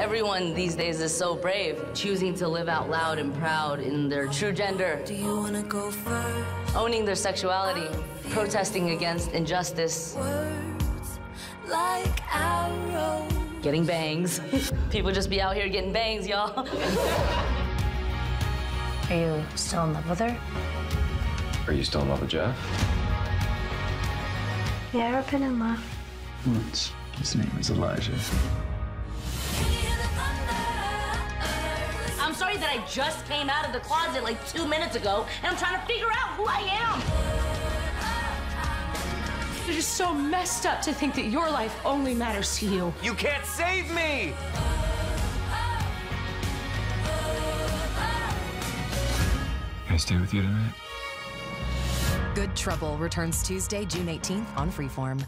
Everyone these days is so brave, choosing to live out loud and proud in their true gender. Do you wanna go first? Owning their sexuality, protesting against injustice. Words like arrows. Getting bangs. People just be out here getting bangs, y'all. Are you still in love with her? Are you still in love with Jeff? You ever been in love? Once. His name is Elijah. I'm sorry that I just came out of the closet like two minutes ago, and I'm trying to figure out who I am. It is so messed up to think that your life only matters to you. You can't save me! Can I stay with you tonight? Good Trouble returns Tuesday, June 18th on Freeform.